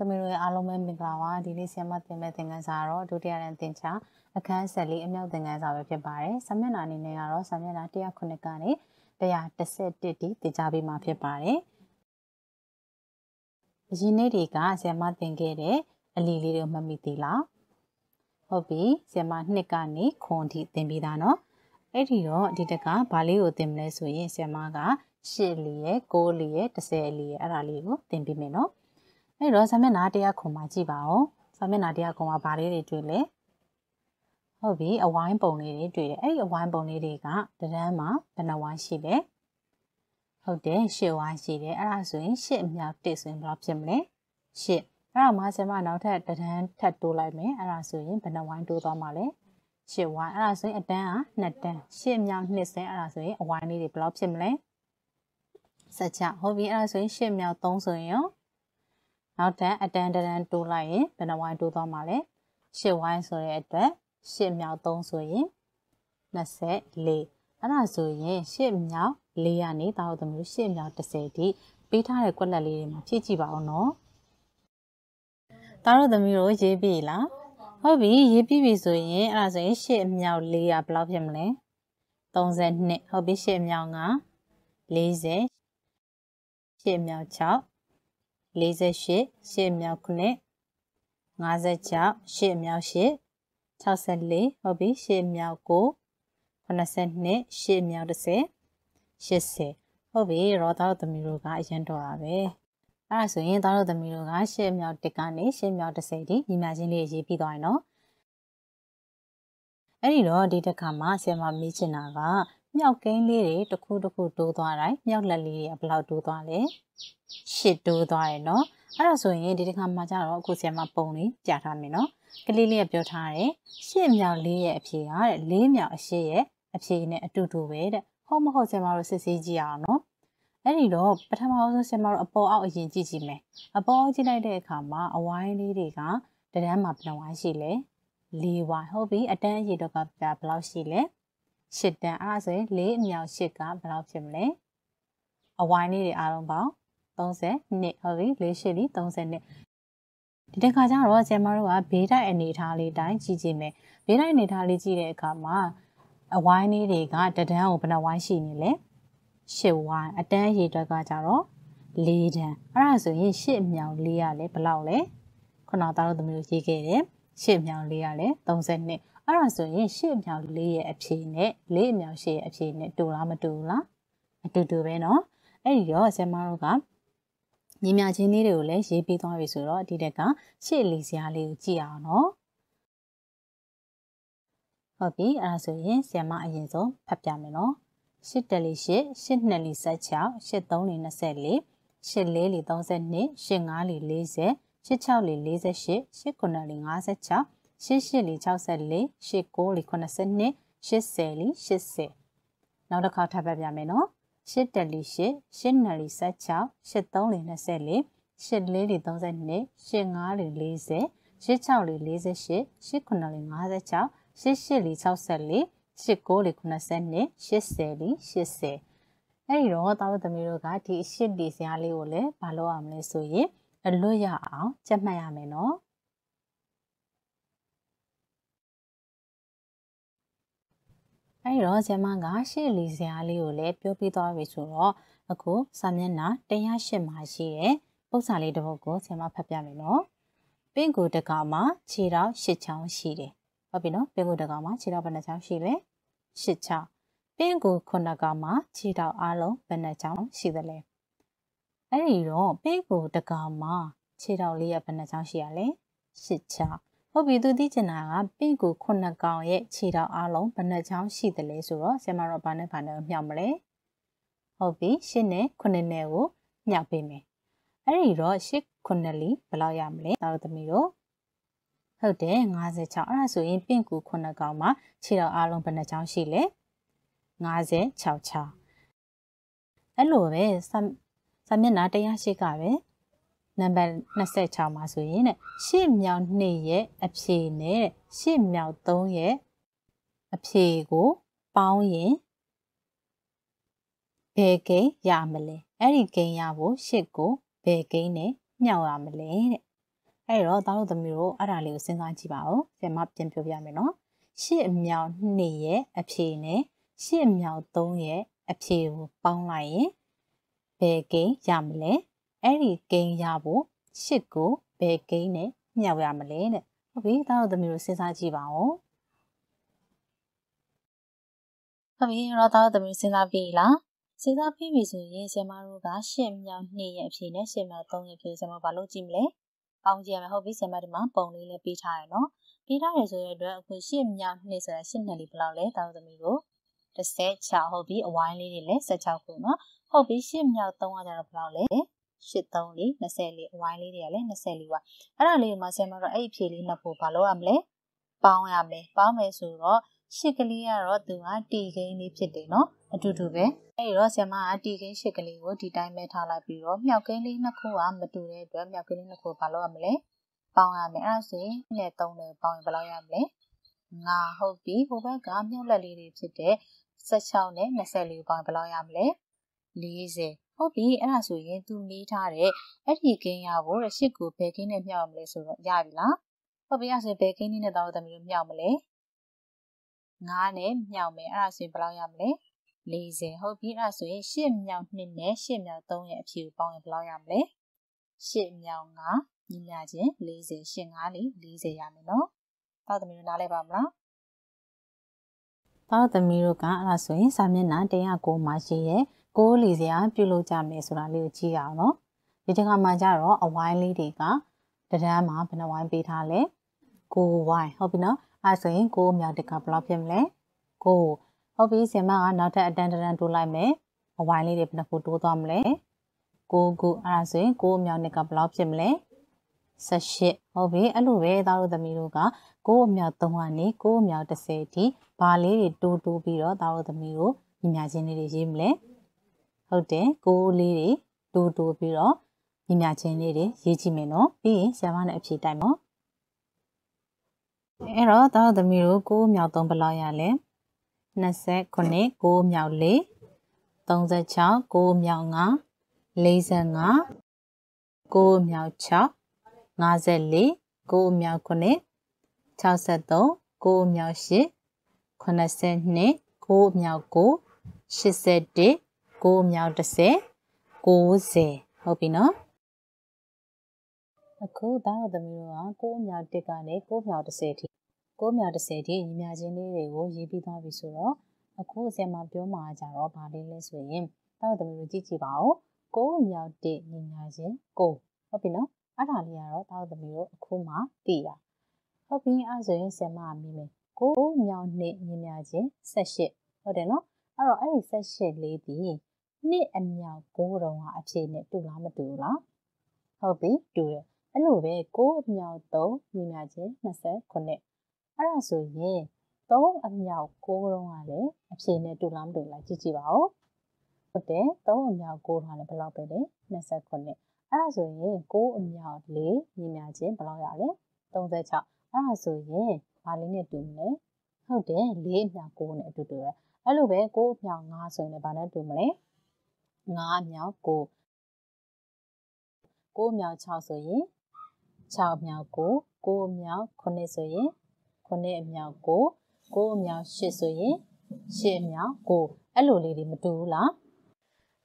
ဒါတော့သမီးတို့ရဲ့အားလုံးပဲမင်္ဂလာပါဒီနေ့ဆရာမသင်မဲ့သင်ခန်းစာတော့ဒုတိယရန်သင်ချာအခန်းဆက်လေးအမြောက်သင်ခန်းစာပဲဖြစ်ပါတယ်စာမျက်နှာအနေနဲ့ကတော့စာမျက်နှာ109ကနေ111တိသင်ကြားပေးမှာဖြစ်ပါတယ်အရင်နေ့တွေကဆရာမသင်ခဲ့တဲ့အလီလေးတွေမှတ်မိသေးလားဟုတ်ပြီဆရာမနှစ်ကနေခွန်ထိသင်ပြီးသားเนาะအဲ့ဒီတော့ဒီတကဘာလေးကိုသင်မလဲဆိုရင်ဆရာမက8လီရဲ့9လီရဲ့10လီရဲ့အဲ့ဒါလေးကိုသင်ပေးမယ်เนาะ အဲ့တော့စာမျက်နှာတရားခုံမှာကြည့်ပါဦးစာမျက်နှာတရားခုံမှာဘာလေးတွေတွေ့လဲဟုတ်ပြီအဝိုင်းပုံလေးတွေတွေ့တယ်အဲ့ဒီအဝိုင်းပုံလေးတွေကတရမ်းမှာဘယ်နှဝိုင်းရှိလဲဟုတ်တယ်ရှစ်ဝိုင်းရှိတယ်အဲ့ဒါဆိုရင်ရှစ်အမြောက်တစ်ဆိုရင်ဘယ်လောက်ဖြစ်မလဲရှစ်အဲ့ဒါမှဆင်မနောက်ထပ်တရမ်းထပ်တိုးလိုက်မယ်အဲ့ဒါဆိုရင်ဘယ်နှဝိုင်းတိုးသွားမှာလဲရှစ်ဝိုင်းအဲ့ဒါဆိုရင်အတန်းကနှစ်တန်းရှစ်မြောက်နှစ်ဆယ်အဲ့ဒါဆိုရင်အဝိုင်းလေးတွေဘယ်လောက်ဖြစ်မလဲစัจ जा ဟုတ်ပြီအဲ့ဒါဆိုရင်ရှစ်မြောက်3ဆိုရင်ရော နောက်ထပ်အတန်းတန်းတိုးလိုက်ရင်ဘယ်နှဝိုင်းတိုးသွားမှာလဲ8ဝိုင်းဆိုတဲ့အတွက်8မြောက်3ဆိုရင်24အဲ့ဒါဆိုရင်8မြောက်4ကနေတာတို့သမီးတို့8မြောက်30တိပေးထားတဲ့ကွက်လက်လေးတွေမှာဖြည့်ကြည့်ပါအောင်နော်တာတို့သမီးတို့ရေးပြီလားဟုတ်ပြီရေးပြီးပြီဆိုရင်အဲ့ဒါဆိုရင်8မြောက်4ကဘယ်လောက်ဖြစ်မလဲ32ဟုတ်ပြီ8မြောက်9 40 8မြောက်6 48ရှစ်မြောက်9 56ရှစ်မြောက်8 64ဟုတ်ပြီရှစ်မြောက်9 82ရှစ်မြောက်30 80ဟုတ်ပြီရောသားတို့သမီးတို့ကအရင်တော်တာပဲအဲ့ဒါဆိုရင်သားတို့သမီးတို့ကရှစ်မြောက်1ကနေရှစ်မြောက်30ဒီညီမချင်းလေးရေးပြီးသွားရင်နော်အဲ့ဒီတော့ဒီတစ်ခါမှာဆရာမမေးချင်တာက မြောက်ကိန်းလေးတွေတစ်ခုတစ်ခုတိုးသွားတိုင်းမြောက်လက်လေးတွေကဘယ်လောက်တိုးသွားလဲရှစ်တိုးသွားရယ်နော်အဲ့ဒါဆိုရင်ဒီတစ်ခါမှကျတော့အခုဆရာမပုံလေးပြထားမယ်နော်ကလေးလေးကပြောထားတယ်ရှစ်မြောက်လေးရဲ့အဖြေကတဲ့လေးမြောက်အရှိရဲ့အဖြေနဲ့အတူတူပဲတဲ့ဟုတ်မဟုတ်ဆရာမတို့စစ်ဆေးကြည့်အောင်နော်အဲ့ဒီတော့ပထမဆုံးဆရာမတို့အပေါ်အောက်အရင်ကြည့်ကြည့်မယ်အပေါ်အောက်ကြည့်လိုက်တဲ့အခါမှာအဝိုင်းလေးတွေကတရမ်းမှာဘယ်နှဝိုင်းရှိလဲ၄ဝိုင်းဟုတ်ပြီအတန်းအရေတော့ကဘယ်လောက်ရှိလဲ ၈တန်းအဲ့ဒါဆိုရင်၄အမြောက်၈ကဘယ်လောက်ဖြစ်မလဲအဝိုင်းလေးတွေအားလုံးပေါင်း30နှစ်ဟုတ်ပြီ၄၈လီ30နှစ်ဒီတစ်ခါကျတော့ကျမတို့ကဘေးတိုက်အနေထားလေးတိုင်းကြည့်ကြည့်မယ်ဘေးတိုက်အနေထားလေးကြည့်တဲ့အခါမှာအဝိုင်းလေးတွေကတဒန်းကိုဘယ်နှဝိုင်းရှိနေလဲ၈ဝိုင်းအတန်းရေတွက်ကကြတော့၄တန်းအဲ့ဒါဆိုရင်၈မြောင်၄ရလဲဘယ်လောက်လဲခုနသားတို့သမီးတို့ရေးခဲ့တယ်၈မြောင်၄ရလဲ30နှစ် အဲ့ဒါဆိုရင်ရှစ်မြောက်လေးရဲ့အဖြေနဲ့လေးမြောက်ရှစ်ရဲ့အဖြေနဲ့တူလားမတူဘူးလားအတူတူပဲเนาะအဲ့ဒီတော့ဆရာမတို့ကညီမချင်းလေးတွေကိုလည်းရေးပေးသွားပြီဆိုတော့ဒီတက်ကရှစ်လီစရာလေးကိုကြည့်အောင်เนาะဟုတ်ပြီအဲ့ဒါဆိုရင်ဆရာမအရင်ဆုံးဖတ်ပြမယ်เนาะရှစ်တလီရှစ်ရှစ်နှစ်လီ16ရှစ်သုံးလီ24ရှစ်လေးလီ32ရှစ်ငါးလီ40ရှစ်6လီ48ရှစ်9လီ56 88လီ64 89လီ82 80လီ80နောက်တစ်ခါထပ်ပြပြမယ်နော်8တက်လီ8 8နယ်လီ16 83လီ24 84လီ32 85လီ40 86လီ48 89လီ56 88လီ64 89လီ82 80လီ80အဲ့ဒီတော့တာတို့သမီးတို့ကဒီအရှစ်ဒီစရာလေးကိုလည်းမလုပ်အောင်လဲဆိုရင်အလွတ်ရအောင်ကြက်မှတ်ရမယ်နော် အဲဒီတော့ဇမကရှေ့လီစရာလေးကိုလည်းပြောပြသွားပြီဆိုတော့အခုစာမျက်နှာ108မှာရှိတဲ့ပု္ပ္ပစာလေးတစ်ပုဒ်ကိုဇမဖတ်ပြမယ်နော်ပင့်ကိုတကောင်မှာခြေတော်၈ချောင်းရှိတယ်ဟုတ်ပြီနော်ပင့်ကိုတကောင်မှာခြေတော်ဘယ်နှချောင်းရှိလဲ၈ချောင်းပင့်ကိုခုနှစ်ကောင်မှာခြေတော်အားလုံးဘယ်နှချောင်းရှိသလဲအဲ့ဒီတော့ပင့်ကိုတကောင်မှာခြေတော်လေးရဘယ်နှချောင်းရှိရလဲ၈ချောင်း ဟုတ်ပြီသူသိချင်တာကပင့်ကိုခုနှစ်ကောင်ရဲ့ခြေထောက်အားလုံးဘယ်နှချောင်းရှိသလဲဆိုတော့ဆရာမတော့ဘာနဲ့ဘာနဲ့မြောက်မလဲဟုတ်ပြီရှစ်နဲ့ခုနှစ်နဲ့ကိုမြောက်ပေးမယ်အဲ့ဒီတော့ရှစ်ခုနှစ်လီဘယ်လောက်ရမလဲဒါတို့သမီးတို့ဟုတ်တယ်56အဲ့ဒါဆိုရင်ပင့်ကူခုနှစ်ကောင်မှာခြေထောက်အားလုံးဘယ်နှချောင်းရှိလဲ56ချောင်းအဲ့လိုပဲစာမျက်နှာ108ကပဲ နံပါတ်26မှာဆိုရင်တဲ့ရှစ်မြောက်2ရဲ့အဖြေနဲ့ရှစ်မြောက်3ရဲ့အဖြေကိုပေါင်းရင်ဘယ်ကိန်းရမလဲအဲ့ဒီကိန်းရဖို့ရှစ်ကိုဘယ်ကိန်းနဲ့မြောက်ရမလဲတဲ့အဲ့တော့သားတို့သမီးတို့အဲ့ဒါလေးကိုစဉ်းစားကြည့်ပါဦးဆရာမပြန်ပြောပြမယ်နော်ရှစ်အမြောက်2ရဲ့အဖြေနဲ့ရှစ်အမြောက်3ရဲ့အဖြေကိုပေါင်းလိုက်ရင်ဘယ်ကိန်းရမလဲ အဲ့ဒီကိန်းရဖို့ရှစ်ကိုဘယ်ကိန်းနဲ့မြောက်ရမလဲတဲ့ဟုတ်ပြီသားတို့သမီးတို့စဉ်းစားကြည့်ပါဦးဟုတ်ပြီအဲ့တော့သားတို့သမီးစဉ်းစားပြီလားစဉ်းစားပြီးပြီဆိုရင်ဆရာမတို့ကရှစ်မြောက်2ရဲ့အဖြေနဲ့ရှစ်မြောက်3ရဲ့အဖြေဆရာမဘာလို့ကြည့်မလဲပေါင်းကြည့်ရမယ်ဟုတ်ပြီဆရာမဒီမှာပုံလေးလေးပေးထားရနော်ပေးထားရဆိုရတဲ့အတွက်အခုရှစ်မြောက်2ဆိုတာရှစ်နှစ်လေးဘယ်လောက်လဲသားတို့သမီးကို16ဟုတ်ပြီအဝိုင်းလေးတွေလည်း16ခုနော်ဟုတ်ပြီရှစ်မြောက်3ကကြတော့ဘယ်လောက်လဲ 83လေး24အဝိုင်းလေးတွေကလည်း24ပါအဲ့ဒါလေးကိုမှဆရာမတို့အဲ့အဖြေလေးနှစ်ခုဘာလို့ရမလဲပေါင်းရမယ်ပေါင်းမယ်ဆိုတော့ရှစ်ကလေးကတော့သူကတီကိန်းလေးဖြစ်တယ်နော်အတူတူပဲအဲ့တော့ဆရာမကတီကိန်းရှစ်ကလေးကိုဒီတိုင်းပဲထားလိုက်ပြီးတော့မြောက်ကိန်းလေးနှစ်ခုကမတူတဲ့အတွက်မြောက်ကိန်းလေးနှစ်ခုဘာလို့ရမလဲပေါင်းရမယ်အဲ့ဒါဆိုရင်နဲ့3နဲ့ပေါင်းရင်ဘယ်လောက်ရမလဲငါဟုတ်ပြီဟိုဘက်ကမြောက်လက်လေးတွေဖြစ်တဲ့16နဲ့24ပေါင်းဘယ်လောက်ရမလဲ40 ဟုတ်ပြီအဲ့ဒါဆိုရင်သူမေးထားတဲ့အဲ့ဒီကိန်းရဖို့ရှစ်ကိုဘယ်ကိန်းနဲ့မြောက်ရမလဲဆိုတော့ရပြီလားဟုတ်ပြီအဲ့ဒါဆိုဘယ်ကိန်းနဲ့တောင်းသမီးတို့မြောက်မလဲ9နဲ့မြောက်မယ်အဲ့ဒါဆိုရင်ဘယ်လောက်ရမလဲ40ဟုတ်ပြီအဲ့ဒါဆိုရင်8မြောက်2နဲ့8မြောက်3ရဲ့အဖြေကိုပေါင်းရင်ဘယ်လောက်ရမလဲ8မြောက်9ညီမျှခြင်း40 8 5လေး40ရမယ်နော်တောက်သမီးတို့နားလဲပါမလားတောက်သမီးတို့ကအဲ့ဒါဆိုရင်စာမျက်နှာ109မှာရှိရဲ့ ကိုးလီစရာပြုလုပ်ကြမယ်ဆိုတာလေးကိုကြည့်အောင်နော်ဒီတစ်ခါမှကျတော့အဝိုင်းလေးတွေကတဒန်းမှာဘယ်နှဝိုင်းပေးထားလဲကိုဝိုင်းဟုတ်ပြီနော်အဲဆိုရင်ကိုမြောက်တကဘယ်လောက်ဖြစ်မလဲကိုဟုတ်ပြီဆင်မကနောက်ထပ်အတန်းတန်းတိုးလိုက်မယ်အဝိုင်းလေးတွေဘယ်နှခုတိုးသွားမလဲကိုကိုအဲဆိုရင်ကိုမြောက်တကဘယ်လောက်ဖြစ်မလဲ18ဟုတ်ပြီအဲ့လိုပဲသားတို့သမီးတို့ကကိုအမြောက်3ကနေကိုအမြောက်10အထိဘာလေးတွေတိုးတိုးပြီးတော့သားတို့သမီးတို့ညီမချင်းလေးတွေရေးမလဲ ဟုတ်တယ်ကိုလေးတွေတိုးတိုးပြီးတော့ညီမချင်းလေးတွေရေးကြည့်မယ်နော်ပြီးရင်ဆရာမနဲ့အဖြေတိုက်မယ်အဲ့တော့သားတို့သမီးတို့ကိုမြောက်3ဘယ်လောက်ရလဲ29 9မြောက်4 36 9မြောက်5 45 9မြောက်6 54 9မြောက်9 63 9မြောက်8 82 9မြောက်9 81 9မြောက်10 90ဟုတ်ပြီနော်အခုသားတော်သမီးတို့က9မြောက်1ကနေ9မြောက်10ထိ9မြောက်10ထိညီမချင်းလေးတွေကိုရေးပြီးသွားပြီဆိုတော့အခုဆရာမပြောမှာကြတော့ဗာလေးလဲဆိုရင်သားတော်သမီးတို့ကြည့်ကြည့်ပါဦး9မြောက်1ညီမချင်း9ဟုတ်ပြီနော်အဲ့ဒါလေးကတော့တောက်သမီးတို့အခုမှသိတာဟုတ်ပြီအဲ့ဆိုရင်ဆင်မမိမယ်ကိုမြောင်နှစ်မြင်များခြင်း78ဟုတ်တယ်နော်အဲ့တော့အဲ့ဒီ78လေးဒီ နှစ်အမြောက်9တုံးကအဖြေနဲ့တူလားမတူလားဟုတ်ပြီတူတယ်အဲ့လိုပဲ9အမြောက်3မြင်များခြင်း29အဲ့ဒါဆိုရင်3အမြောက်9တုံးကလည်းအဖြေနဲ့တူလားမတူလားကြည့်ကြည့်ပါဦးဟုတ်တယ်3အမြောက်9ထားလည်းဘယ်လောက်ပဲလဲ29အဲ့ဒါဆိုရင်6အမြောက်4ညီမျှခြင်းဘယ်လောက်ရလဲ36အဲ့ဒါဆိုရင်ဘာလေးနဲ့တူမလဲဟုတ်တယ်4အမြောက်9နဲ့အတူတူပဲအဲ့လိုပဲ6အမြောက်5ဆိုရင်လည်းဘာနဲ့တူမလဲ 5အမြောက်9 9အမြောက်6ဆိုရင်6အမြောက်9 9အမြောက်9ဆိုရင်9အမြောက်9 9အမြောက်10ဆိုရင်10အမြောက်9အဲ့လိုလေးတွေမတူဘူးလား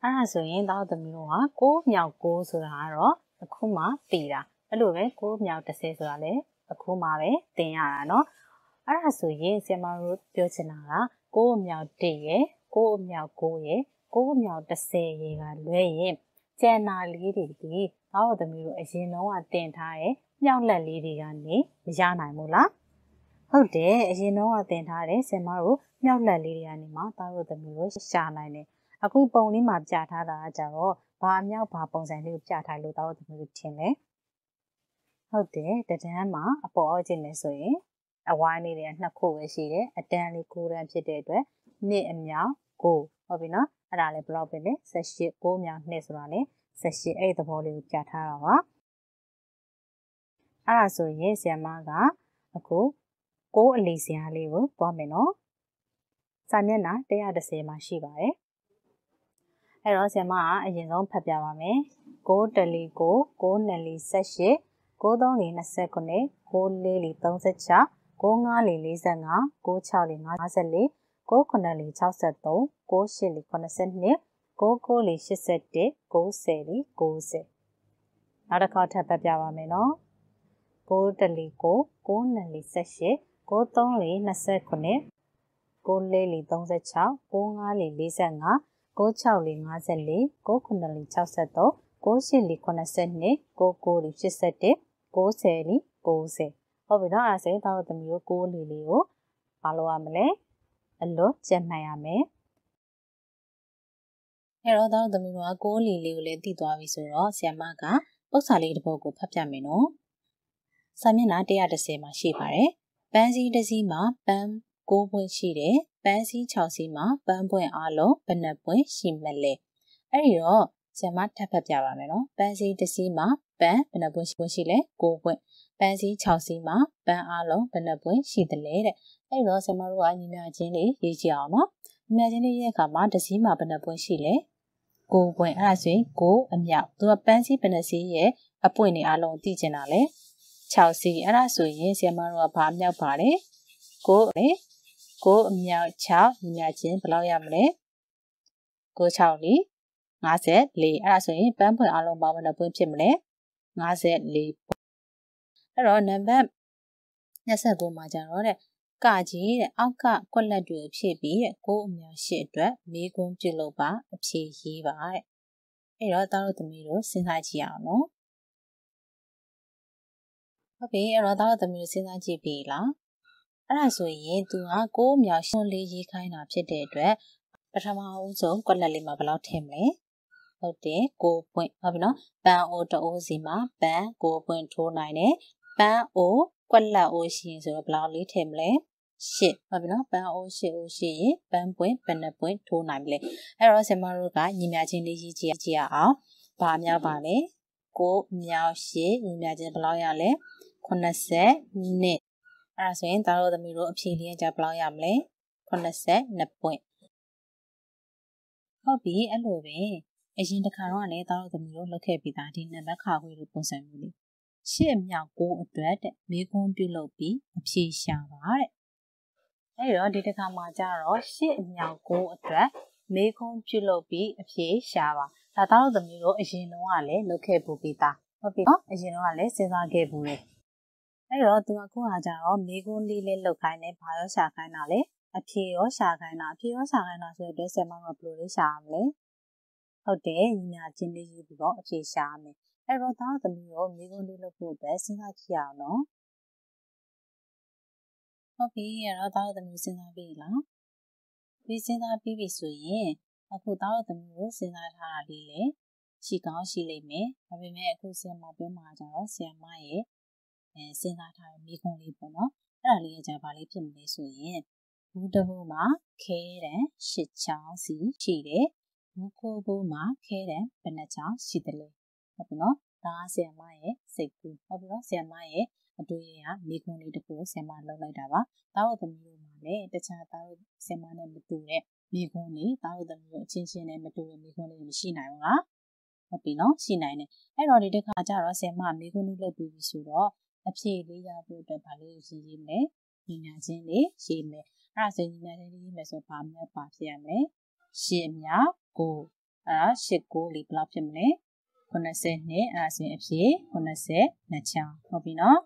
အဲ့ဒါဆိုရင်သားသမီးတို့က6မြောက်6ဆိုတာကတော့အခုမှသိတာအဲ့လိုပဲ6မြောက်10ဆိုတာလည်းအခုမှပဲသင်ရတာเนาะအဲ့ဒါဆိုရင်ဆရာမတို့ပြောချင်တာက6မြောက်1ရယ်6မြောက်9ရယ် 6မြောက်10ရယ်ကလွဲရင်ကျန်နာလေးတွေဒီသားသမီးတို့အရင်တော့ကတင်ထားတဲ့မြောက်လက်လေးတွေကနေမရနိုင်ဘူးလားဟုတ်တယ်အရင်တော့ကတင်ထားတဲ့ဆင်မတို့မြောက်လက်လေးတွေကနေမှသားတို့သမီးတို့ရှာနိုင်တယ်အခုပုံလေးမှာပြထားတာကကြတော့ဘာအမြောက်ဘာပုံစံလေးကိုပြထားလို့တော့သမီးတို့ထင်လဲဟုတ်တယ်တဒန်းမှာအပေါ်အောက်ကျင်နေဆိုရင်အဝိုင်းလေးတွေကနှစ်ခုပဲရှိတယ်အတန်းလေး9တန်းဖြစ်တဲ့အတွက်နှစ်အမြောက်9ဟုတ်ပြီနော် အဲ့ဒါလေးဘယ်လောက်ပဲလဲ18 9မြောက်2ဆိုတာလေ18အဲ့ဒီသဘောလေးကိုပြထားတာပါအဲ့ဒါဆိုရင်ဆီယမကအခု6အလီစရာလေးကိုတွားမယ်နော်စာမျက်နှာ130မှာရှိပါတယ်အဲ့တော့ဆရာမကအရင်ဆုံးဖတ်ပြပါမယ်6တလီကို6နယ်လီ18 93လ29 94လ36 95လ45 96လ54 98လ63 98လ82 99လ81 90လ90နောက်တစ်ခါထပ်ပတ်ပြပါမယ်နော်9တလီ9 9နလီ18 93လ29 94လ36 95လ45 96လ54 99လ63 98လ82 99လ81 90လ90ဟုတ်ပြီနော်အဲ့ဒါဆိုရင်တော့သမီးတို့6လီလေးကိုမလုပ်ရမလဲ အလွတ်ကျက်မှတ်ရမယ်အဲ့တော့တော့သမီးတို့က6လီလေးကိုလည်းတည်သွားပြီဆိုတော့ဆ iam ကပု္ပ္ပာလေးတစ်ပုဒ်ကိုဖတ်ပြမယ်နော်စာမျက်နှာ130မှာရှိပါတယ်ပန်းစည်းတစ်စီးမှာပန်း6ပွင့်ရှိတယ်ပန်းစည်း6စီးမှာပန်းပွင့်အလုံးဘယ်နှပွင့်ရှိမလဲအဲ့ဒီတော့ဆရာမထပ်ဖတ်ပြပါမယ်နော်ပန်းစည်းတစ်စီးမှာပန်းဘယ်နှပွင့်ရှိလဲ6ပွင့် ပန်းစည်း6စီးမှာပန်းအလုံးဘယ်နှပွင့်ရှိသလဲတဲ့အဲ့တော့ဆရာမတို့ကညီမချင်းလေးရေးကြည့်အောင်နော်ညီမချင်းလေးရေးတဲ့အခါမှာတစ်စီးမှာဘယ်နှပွင့်ရှိလဲ6ပွင့်အဲ့ဒါဆိုရင်6အမြောက်သူကပန်းစည်းဘယ်နှစီးရဲ့အပွင့်တွေအလုံးသိချင်တာလေ6စီးအဲ့ဒါဆိုရင်ဆရာမတို့ကဘာမြောက်ပါလဲ6လေ6အမြောက်6ညီမချင်းဘယ်လောက်ရမလဲ6 6လီ54အဲ့ဒါဆိုရင်ပန်းဖွင့်အလုံးပေါင်းဘယ်နှပွင့်ဖြစ်မလဲ54 အဲ့တော့နံပါတ်29မှာကျတော့တဲ့ကကြီးတဲ့အောက်ကကွက်လက်တွေဖြည့်ပြီးတဲ့ကိုအများရှိအတွက်မေးခွန်းပြုလုပ်ပါအဖြေရေးပါတဲ့အဲ့တော့သားတို့သမီးတို့စဉ်းစားကြည့်အောင်နော်ဟုတ်ပြီအဲ့တော့သားတို့သမီးတို့စဉ်းစားကြည့်ပြီလားအဲ့ဒါဆိုရင်သူကကိုအများရှင်းလေးရေးခိုင်းတာဖြစ်တဲ့အတွက်ပထမအဦးဆုံးကွက်လက်လေးမှာဘယ်လောက်ထည့်မလဲဟုတ်တယ်6ပွင့်ဟုတ်ပြီနော်ပန်းအိုးတအိုးစီမှာပန်း6ပွင့်ထိုးနိုင်တယ် ပန်းအိုးကွက်လက်အိုးရှိရင်ဆိုတော့ဘယ်လောက်လေးထည့်မလဲရှစ်ဟုတ်ပြီနော်ပန်းအိုးရှစ်အိုးရှိရင်ပန်းပွင့်ဘယ်နှပွင့်ထိုးနိုင်မလဲအဲ့တော့ဆင်မတို့ကညီမချင်းလေးရေးကြည့်ကြည့်ရအောင်ဘာမြောက်ပါလဲကိုမြောက်ရှစ်ညီမချင်းဘယ်လောက်ရလဲ80နှစ်အဲ့ဒါဆိုရင်သားတို့သမီးတို့အဖြေလေးကဘယ်လောက်ရမလဲ82ပွင့်ဟုတ်ပြီအဲ့လိုပဲအရင်တစ်ခါတော့လည်းသားတို့သမီးတို့လုပ်ခဲ့ပြီးသားဒီနံပါတ်ခါခွေးလိုပုံစံမျိုးလေး ရှစ်မြောက်ကိုအတွက်တဲ့မေးခွန်းပြုလုပ်ပြီးအဖြေရှာပါတဲ့အဲ့တော့ဒီတစ်ခါမှာကျတော့ရှစ်မြောက်ကိုအတွက်မေးခွန်းပြုလုပ်ပြီးအဖြေရှာပါဒါသားတို့သမီးတို့အရင်တုန်းကလည်းလုပ်ခဲ့ပူပြီးသားဟုတ်ပြီနော်အရင်တုန်းကလည်းစဉ်းစားခဲ့ပူတယ်အဲ့တော့သူကခုဟာကျတော့မေးခွန်းလေးလေးလုပ်ခိုင်းတယ်ဘာရောရှာခိုင်းတာလဲအဖြေရောရှာခိုင်းတာအဖြေရောရှာခိုင်းတာဆိုတော့ဆယ်မကဘယ်လိုလေးရှာရမလဲ ဟုတ်တယ်ညီညာချင်းလေးရေးပြီးတော့အဖြေရှာရမယ်အဲ့တော့သားသမီးရောမိကုန်းလေးလုပ်ဖို့အတွက်စဉ်းစားကြည့်ရအောင်နော်ဟုတ်ပြီအဲ့တော့သားသမီးစဉ်းစားပြီလားဒီစဉ်းစားပြီးပြီဆိုရင်အခုသားသမီးကိုစဉ်းစားထားတာလေးလေရှိကောင်းရှိလိမ့်မယ်ဒါပေမဲ့အခုဆရာမပြောမှာကျတော့ဆရာမရဲ့အဲစဉ်းစားထားတဲ့မိကုန်းလေးပေါ့နော်အဲ့ဒါလေးကじゃဘာလေးဖြစ်မလဲဆိုရင်ဘူးတဘူးမှာခဲတဲ့ရှစ်ချောင်းစီရှိတယ် ဘူးခိုးဘူးမှာခဲတဲ့ဘယ်နှချောင်းရှိတယ်လဲဟုတ်ပြီနော်ဒါကဆီယမရဲ့စိတ်ကူးဟုတ်ပြီနော်ဆီယမရဲ့အတွေ့အကြုံမိခွန်းလေးတခုဆီယမလောက်လိုက်တာပါတားတို့သမီးတို့မှာလည်းတခြားတားတို့ဆီယမနဲ့မတူတဲ့မိခွန်းလေးတားတို့သမီးတို့အချင်းချင်းနဲ့မတူတဲ့မိခွန်းလေးမရှိနိုင်ဘူးလားဟုတ်ပြီနော်ရှိနိုင်တယ်အဲ့တော့ဒီတစ်ခါကျတော့ဆီယမမိခွန်းလေးလုပ်ပြီးပြီဆိုတော့အဖြေလေးရဖို့အတွက်ဗာလေးရေးရေးမယ်ညီညာချင်းလေးရေးမယ်အဲ့ဒါဆိုညီညာချင်းလေးရေးမယ်ဆိုဘာမှပါဖြစ်ရမလဲရှစ်မြော က်ကိုအဲ့ဒါရှစ်ကိုလေးဘယ်လောက်ဖြစ်မလဲ80နှစ်အဲဆိုရင်အဖြစ်80နှစ်ချောင်းဟုတ်ပြီနော်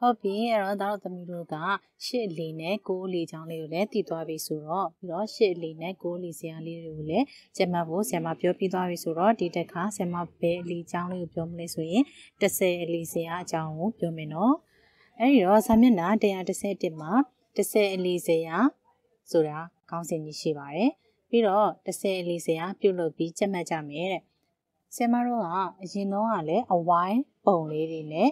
ဟုတ်ပြီအဲ့တော့ဒါတော့သမီးတို့ကရှစ်လီနဲ့ကိုးလီချောင်းလေးကိုလည်းတည်သွားပြီဆိုတော့ပြီးတော့ရှစ်လီနဲ့ကိုးလီစရာလေးတွေကိုလည်းကျမဖို့ဆရာမပြောပြသွားပြီဆိုတော့ဒီတက်ခါဆရာမဘယ်လီချောင်းလေးကိုပြောမလဲဆိုရင်30လီစရာအကြောင်းကိုပြောမယ်နော်အဲ့ဒီတော့စာမျက်နှာ131မှာ30လီစရာ ဆိုတာခေါင်းစဉ်ကြီးရှိပါတယ်ပြီးတော့30လေးစရာပြုတ်လုပ်ပြီးကြက်မှတ်ကြမယ်တဲ့ဆင်မတို့ကအရင်တော့ကလည်းအဝိုင်းပုံလေးတွေနဲ့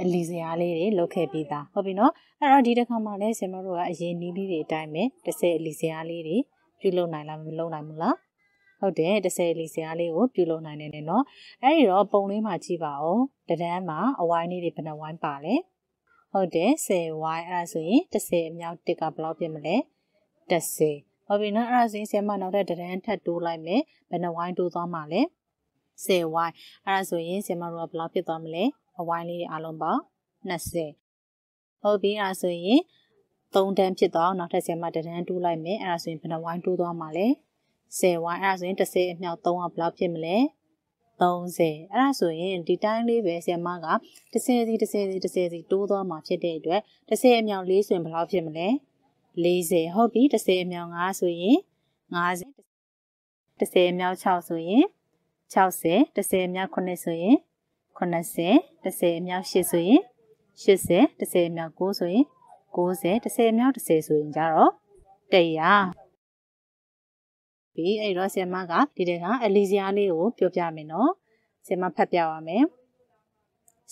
အလီစရာလေးတွေလုပ်ခဲ့ပြီးသားဟုတ်ပြီနော်အဲ့တော့ဒီတစ်ခါမှလည်းဆင်မတို့ကအရင်နီးလေးတွေအတိုင်းပဲ30အလီစရာလေးတွေပြုတ်လုပ်နိုင်လားမလုပ်နိုင်ဘူးလားဟုတ်တယ်30အလီစရာလေးကိုပြုတ်လုပ်နိုင်တယ်နော်အဲ့ဒီတော့ပုံလေးမှာကြည့်ပါဦးတဒန်းမှာအဝိုင်းလေးတွေဘယ်နှဝိုင်းပါလဲဟုတ်တယ်10ဝိုင်းအဲ့ဒါဆိုရင်30အမြောက်တစ်ကဘယ်လောက်ပြမလဲ 30ဟုတ်ပြီနော်အဲ့ဒါဆိုရင်ဆရာမနောက်တဲ့တရန်ထပ်တိုးလိုက်မယ်ဘယ်နှဝိုင်းတိုးသွားမှာလဲ10ဝိုင်းအဲ့ဒါဆိုရင်ဆင်မတို့ကဘယ်လောက်ဖြစ်သွားမလဲအဝိုင်းလေးတွေအလုံးပေါင်း20ဟုတ်ပြီအဲ့ဒါဆိုရင်3တန်းဖြစ်သွားအောင်နောက်ထပ်ဆင်မတန်းတူးလိုက်မယ်အဲ့ဒါဆိုရင်ဘယ်နှဝိုင်းတူးသွားမှာလဲ10ဝိုင်းအဲ့ဒါဆိုရင်30အမြောက်3ကဘယ်လောက်ဖြစ်မလဲ30အဲ့ဒါဆိုရင်ဒီတိုင်းလေးပဲဆင်မက30စီ30စီ30စီတိုးသွားမှာဖြစ်တဲ့အတွက်30အမြောက်4ဆိုရင်ဘယ်လောက်ဖြစ်မလဲ 40ဟုတ်ပြီ30အမြောက်5ဆိုရင်50 30အမြောက်6ဆိုရင်60 30အမြောက်9ဆိုရင်80 30အမြောက်8ဆိုရင်80 30အမြောက်9ဆိုရင်90 30အမြောက်10ဆိုရင်ကြတော့100ပြီးအဲ့တော့ဆင်မကဒီတကအလီဇီယာလေးကိုပြောပြမယ်နော်ဆင်မဖတ်ပြပါမယ်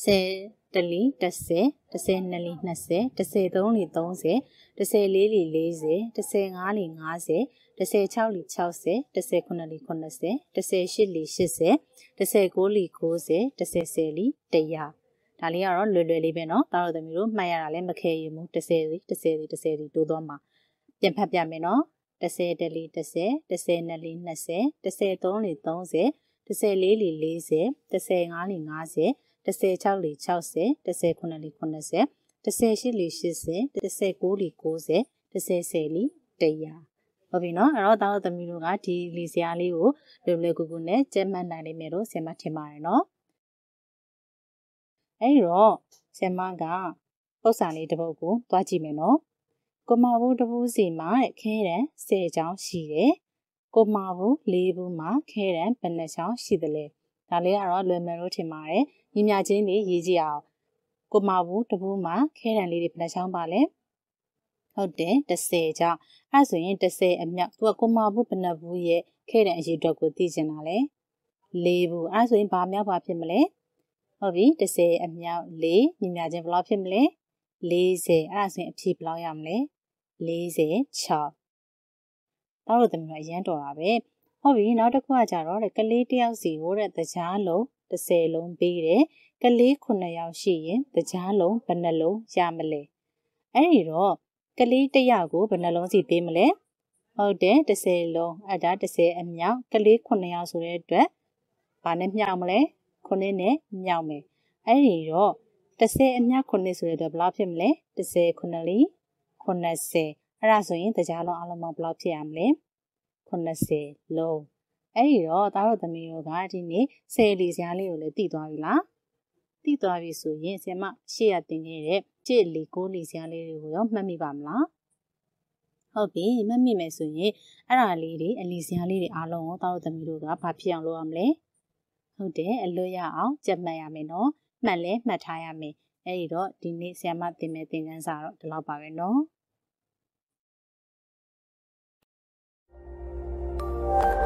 10 တလီ30 12လီ20 13လီ30 14လီ40 15လီ50 16လီ60 19လီ80 18လီ80 19လီ90 10လီ100ဒါလေးကတော့လွယ်လွယ်လေးပဲเนาะတားတော်သမီးတို့မှတ်ရတာလည်းမခဲရဘူး30လီ30လီ30လီတိုးသွားမှာပြန်ဖတ်ပြမယ်เนาะ30တလီ30 12လီ20 13လီ30 14လီ40 15လီ50 16လီ60 19လီ80 18လီ80 19လီ90 10လီ100ဟုတ်ပြီနော်အဲ့တော့တားတို့သမီးတို့ကဒီလီစရာလေးကိုလွယ်လွယ်ကူကူနဲ့ကျက်မှတ်နိုင်လိမ့်မယ်လို့ဆင်မထင်ပါတယ်နော်အဲ့တော့ဆင်မကပု္ပ္ပာလေးတစ်ပုဒ်ကိုတွားကြည့်မယ်နော်ကိုမဘူးတဘူးစီမှာခဲတံ10ချောင်းရှိတယ်ကိုမဘူး၄ဘူးမှာခဲတံဘယ်နှချောင်းရှိသလဲ ဒါလေးကတော့လွယ်မယ်လို့ထင်ပါတယ်ညီမြချင်းလေးရေးကြည့်အောင်ကိုမဘူးတဘူးမှာခဲတံလေးတွေဘယ်နှချောင်းပါလဲဟုတ်တယ်30ကြောင့်အဲ့ဆိုရင်30အမြောက်သူကကိုမဘူးဘယ်နှဘူးရဲ့ခဲတံအရေးအတွက်ကိုသိချင်တာလဲ၄ဘူးအဲ့ဆိုရင်ဘာမြောက်ပါဖြစ်မလဲဟုတ်ပြီ30အမြောက်4ညီမြချင်းဘယ်လောက်ဖြစ်မလဲ40အဲ့ဒါဆိုရင်အဖြေဘယ်လောက်ရမလဲ46တောက်လို့သမီးကအရန်တော်တာပဲ ဟုတ်ပြီနောက်တစ်ခုကကြတော့ကလေးတယောက်စီကိုတဲ့တကြားလုံး30လုံးပေးတယ်ကလေး9ယောက်ရှိရင်တကြားလုံးဘယ်နှလုံးရမလဲအဲ့ဒီတော့ကလေးတယောက်ကိုဘယ်နှလုံးစီပေးမလဲဟုတ်တယ်30လုံးအဲ့ဒါ30အမြောက်ကလေး9ယောက်ဆိုတဲ့အတွက်ဘာနဲ့မြောက်မလဲ9နဲ့မြောက်မယ်အဲ့ဒီတော့30အမြ9ဆိုတဲ့အတွက်ဘယ်လောက်ဖြစ်မလဲ30 9လီ80အဲ့ဒါဆိုရင်တရားလုံးအလုံးပေါင်းဘယ်လောက်ဖြစ်ရမလဲ 80လုံးအဲ့ဒီတော့သားတို့သမီးတို့ကဒီနေ့ဆယ်လီစရာလေးကိုလည်းတည်သွားပြီလားတည်သွားပြီဆိုရင်ဆင်မရှေ့ရတင်ခဲ့တဲ့ကြစ်လီကိုလီစရာလေးတွေကိုရောမှတ်မိပါမလားဟုတ်ပြီမှတ်မိမယ်ဆိုရင်အဲ့ဒါလေးတွေအလီစရာလေးတွေအားလုံးကိုသားတို့သမီးတို့ကဘာဖြစ်အောင်လုပ်ရမလဲဟုတ်တယ်အလွတ်ရအောင်ကြက်မှတ်ရမယ်နော်မှတ်လဲမှတ်ထားရမယ်အဲဒီတော့ဒီနေ့ဆရာမသင်မဲ့သင်ခန်းစာတော့ဒီလောက်ပါပဲနော် Thank you